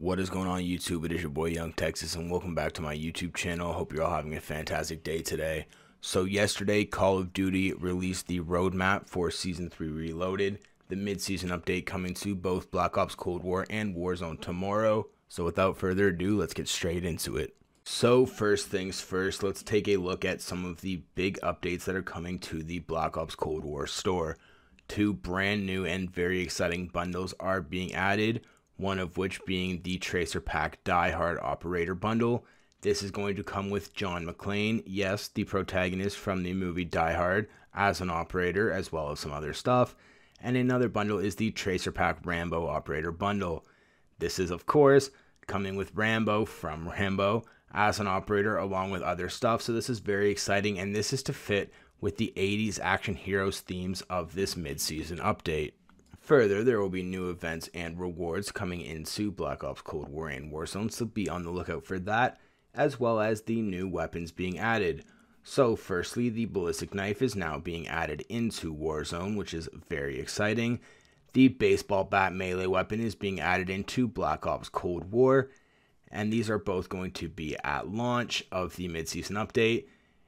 What is going on YouTube? It is your boy Young Texas and welcome back to my YouTube channel. Hope you're all having a fantastic day today. So yesterday Call of Duty released the roadmap for Season 3 Reloaded, the mid-season update coming to both Black Ops Cold War and Warzone tomorrow. So without further ado, let's get straight into it. So first things first, let's take a look at some of the big updates that are coming to the Black Ops Cold War store. Two brand new and very exciting bundles are being added one of which being the Tracer Pack Die Hard Operator Bundle. This is going to come with John McClane, yes, the protagonist from the movie Die Hard, as an operator, as well as some other stuff. And another bundle is the Tracer Pack Rambo Operator Bundle. This is, of course, coming with Rambo from Rambo as an operator, along with other stuff. So, this is very exciting, and this is to fit with the 80s action heroes themes of this mid season update. Further, there will be new events and rewards coming into Black Ops Cold War and Warzone, so be on the lookout for that, as well as the new weapons being added. So, firstly, the ballistic knife is now being added into Warzone, which is very exciting. The baseball bat melee weapon is being added into Black Ops Cold War, and these are both going to be at launch of the mid-season update.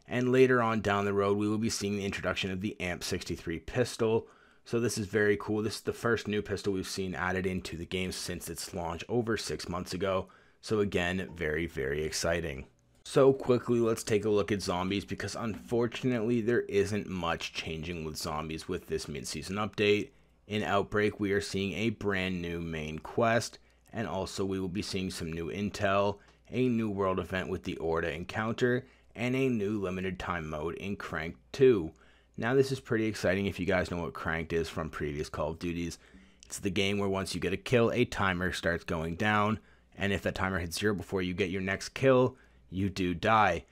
And later on down the road, we will be seeing the introduction of the AMP-63 pistol, so this is very cool. This is the first new pistol we've seen added into the game since its launch over six months ago. So again, very, very exciting. So quickly, let's take a look at zombies because unfortunately there isn't much changing with zombies with this mid-season update. In Outbreak, we are seeing a brand new main quest, and also we will be seeing some new intel, a new world event with the Orda encounter, and a new limited time mode in Crank 2. Now this is pretty exciting if you guys know what Cranked is from previous Call of Duties. It's the game where once you get a kill, a timer starts going down, and if that timer hits zero before you get your next kill, you do die.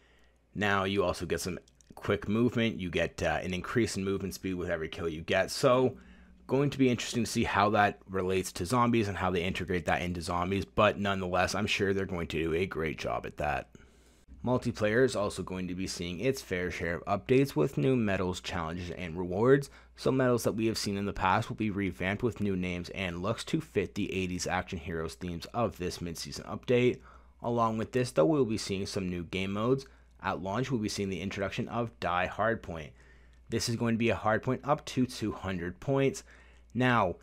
Now you also get some quick movement, you get uh, an increase in movement speed with every kill you get, so going to be interesting to see how that relates to zombies and how they integrate that into zombies, but nonetheless, I'm sure they're going to do a great job at that. Multiplayer is also going to be seeing its fair share of updates with new medals, challenges, and rewards. Some medals that we have seen in the past will be revamped with new names and looks to fit the 80s action heroes themes of this mid-season update. Along with this, though, we'll be seeing some new game modes. At launch, we'll be seeing the introduction of Die Hardpoint. This is going to be a hardpoint up to 200 points. Now,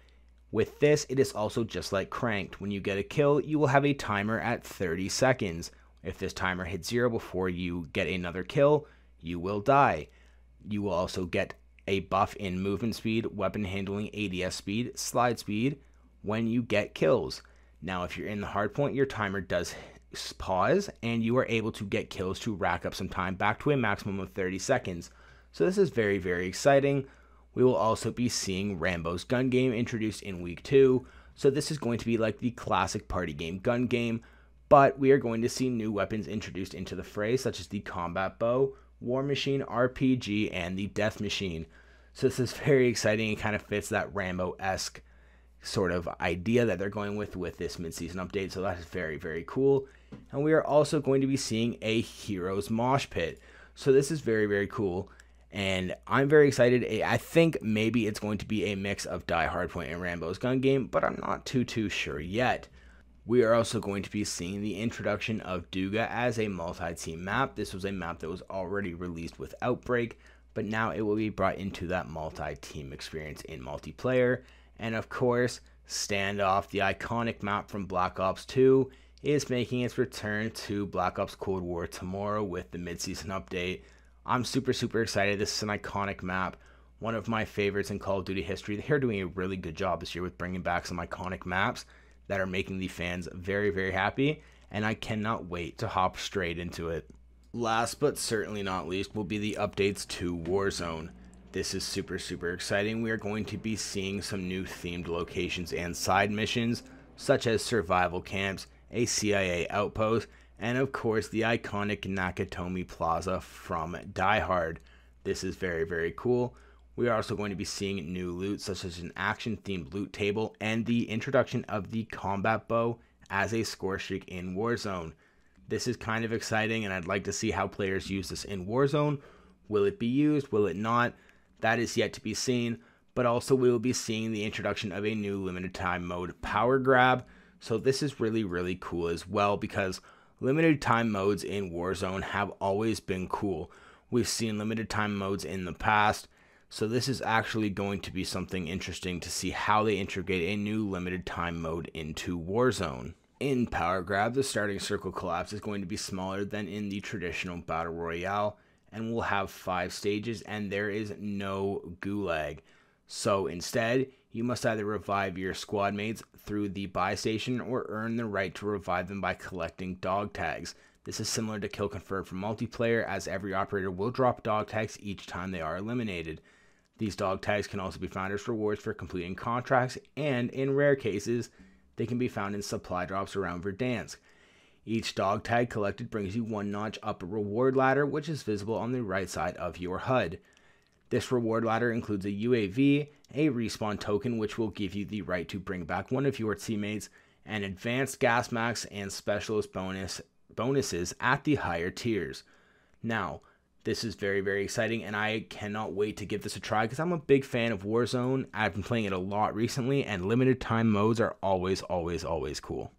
with this, it is also just like Cranked. When you get a kill, you will have a timer at 30 seconds. If this timer hits zero before you get another kill, you will die. You will also get a buff in movement speed, weapon handling, ADS speed, slide speed when you get kills. Now, if you're in the hardpoint, your timer does pause and you are able to get kills to rack up some time back to a maximum of 30 seconds. So, this is very, very exciting. We will also be seeing Rambo's gun game introduced in week two. So, this is going to be like the classic party game gun game but we are going to see new weapons introduced into the fray, such as the combat bow, war machine, RPG, and the death machine. So this is very exciting. It kind of fits that Rambo esque sort of idea that they're going with with this mid-season update. So that is very very cool. And we are also going to be seeing a Heroes Mosh Pit. So this is very very cool. And I'm very excited. I think maybe it's going to be a mix of Die Hard and Rambo's gun game, but I'm not too too sure yet. We are also going to be seeing the introduction of Duga as a multi-team map. This was a map that was already released with Outbreak, but now it will be brought into that multi-team experience in multiplayer. And of course, Standoff, the iconic map from Black Ops 2, is making its return to Black Ops Cold War tomorrow with the mid-season update. I'm super, super excited. This is an iconic map, one of my favorites in Call of Duty history. They're doing a really good job this year with bringing back some iconic maps that are making the fans very, very happy, and I cannot wait to hop straight into it. Last but certainly not least will be the updates to Warzone. This is super, super exciting. We are going to be seeing some new themed locations and side missions, such as survival camps, a CIA outpost, and of course the iconic Nakatomi Plaza from Die Hard. This is very, very cool. We are also going to be seeing new loot, such as an action themed loot table and the introduction of the combat bow as a score streak in Warzone. This is kind of exciting, and I'd like to see how players use this in Warzone. Will it be used? Will it not? That is yet to be seen. But also, we will be seeing the introduction of a new limited time mode, Power Grab. So this is really, really cool as well because limited time modes in Warzone have always been cool. We've seen limited time modes in the past, so this is actually going to be something interesting to see how they integrate a new limited time mode into Warzone. In Power Grab, the starting circle collapse is going to be smaller than in the traditional Battle Royale and will have five stages and there is no gulag. So instead, you must either revive your squad mates through the buy station or earn the right to revive them by collecting dog tags. This is similar to Kill Confirmed for multiplayer, as every operator will drop dog tags each time they are eliminated. These dog tags can also be found as rewards for completing contracts, and in rare cases, they can be found in supply drops around Verdansk. Each dog tag collected brings you one notch up a reward ladder, which is visible on the right side of your HUD. This reward ladder includes a UAV, a respawn token, which will give you the right to bring back one of your teammates, and advanced gas mask and specialist bonus bonuses at the higher tiers. Now, this is very, very exciting, and I cannot wait to give this a try because I'm a big fan of Warzone. I've been playing it a lot recently, and limited time modes are always, always, always cool.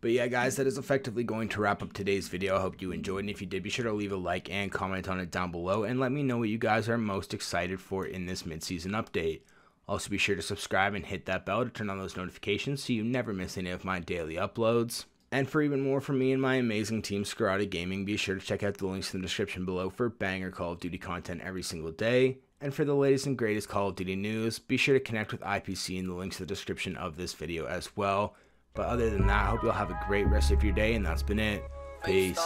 But yeah, guys, that is effectively going to wrap up today's video. I hope you enjoyed, and if you did, be sure to leave a like and comment on it down below, and let me know what you guys are most excited for in this mid-season update. Also, be sure to subscribe and hit that bell to turn on those notifications so you never miss any of my daily uploads. And for even more from me and my amazing team, Skirata Gaming, be sure to check out the links in the description below for banger Call of Duty content every single day. And for the latest and greatest Call of Duty news, be sure to connect with IPC in the links in the description of this video as well. But other than that, I hope you'll have a great rest of your day, and that's been it. Peace.